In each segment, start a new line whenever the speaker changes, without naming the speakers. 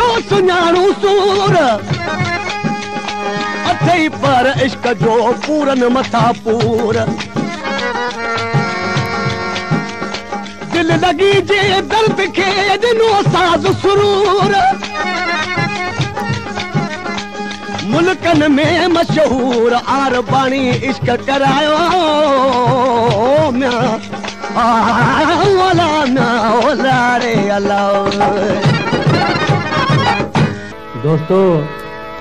ٿيو سڃاڻو سور. اٿئي پر عشق جو پورن مٿان پور. دل لڳي جي درد کي ڏنو ساز سرور. ملڪن ۾ مشهور آر باڻي عشق ڪرايو آ، اولا ميا اولا ري الا
دوستو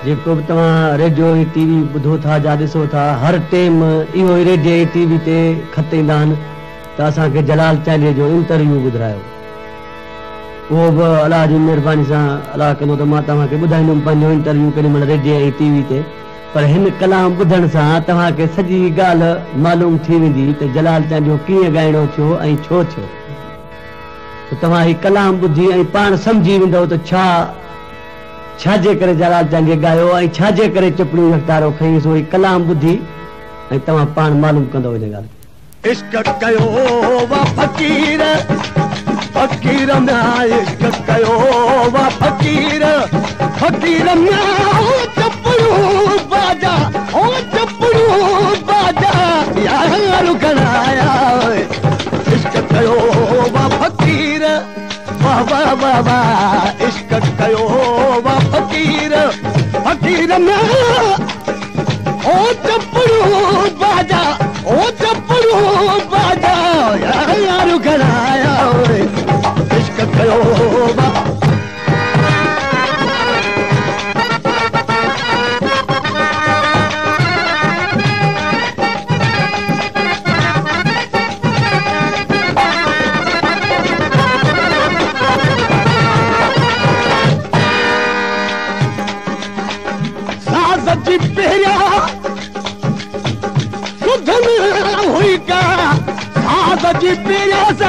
جيڪو به توهان ريڊيو ۽ ٽي وي ٻڌو ٿا يا ڏسو ٿا هر ٽائيم اهو ئي ريڊيو ۽ ٽي وي تي کت ايندا آهن ته اسان کي جلال چاليهي جو انٽرويو ٻڌايو. اهو به الله جي مهرباني سان الله ڪندو ته مان توهان کي ٻڌائيندم پنهنجو انٽرويو ڪيڏي مهل ريڊيو ۽ ٽي وي تي. پر هن ڪلام ٻڌڻ سان توهان کي سڄي ڳالهه معلوم ٿي ويندي ته جلال چاليهو ڪيئن ڳائڻو ٿيو ۽ ڇو ٿيو. توهان هيءُ ڪلام ٻڌي ۽ پاڻ سمجهي ويندو ته ڇا ڇا جي ڪري جلال چاليهه ڳايو ۽ ڇا جي ڪري چپڙيون رفتارو کنئي سو هيءُ ڪلام ٻڌي ۽ توهان پاڻ معلوم ڪندؤ
چپڙو چپڙو ओ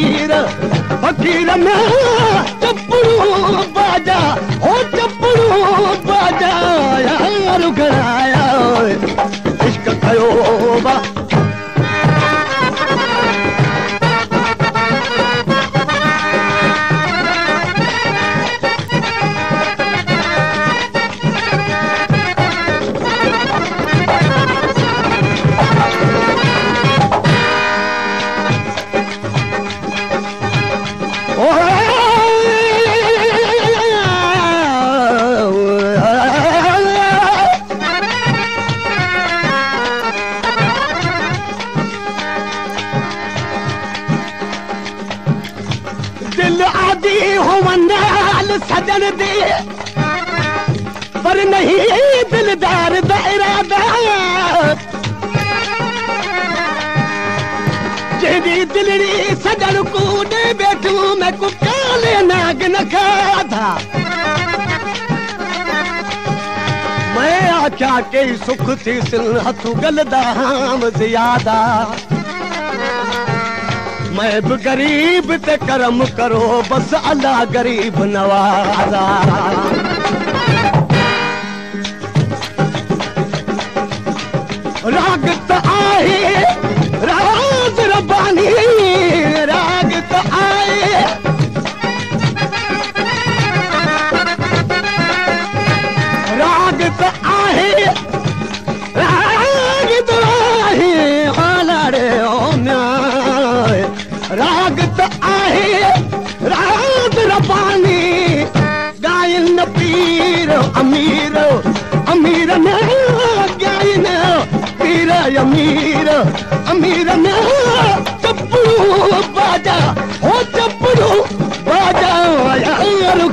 फ़कीर फ़कीर न चपड़ू बाजा ओ चपड़ू बाजा यार कराया सजन दे पर नहीं दिलदार दा। इरादा दिलड़ी सजन को बैठू, मैं को काले नाग न खाधा। मैं आख्या के सुख थी सिल हथु गलदा हम ज़्यादा। मैं भी गरीब ते करम करो बस अल्लाह गरीब नवाजा। राग त आहे پير امير امير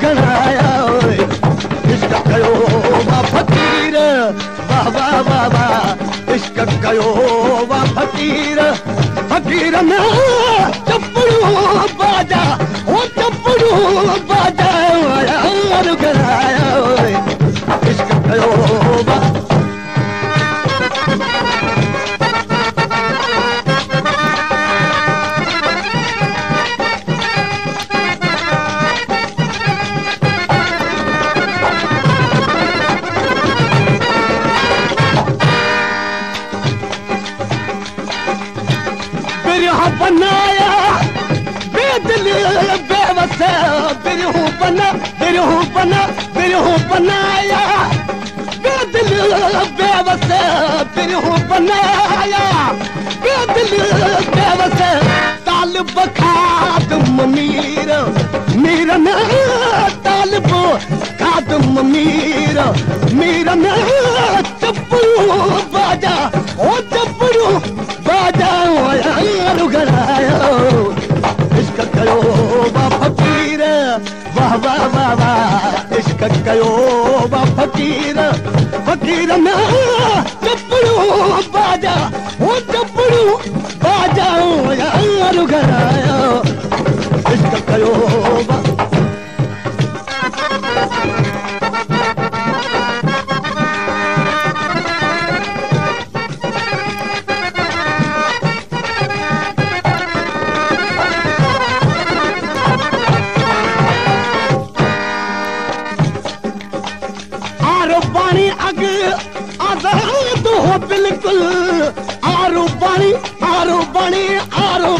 گهڻايا عشق ڪيو عشق فقير نه چپڙو باجا बिरह बनाया, बेदल बेबस हूँ बना, बिरह बना, बिरह बनाया। बेदल बेबस बिरह बनाया, बेदल बेबस ताल बखाद ममीर मीरन तालब ममीर, मीर मीरन चप्पू बाजा। ओ चप्पू عشق ڪيو عشق ڪيو فقير. نه چپڙو باجا. چپڙو باجا يار گهرايو عشق ڪيو आरो पानी अग आज़ाद हो बिल्कुल। आरो पानी आरो पानी आरो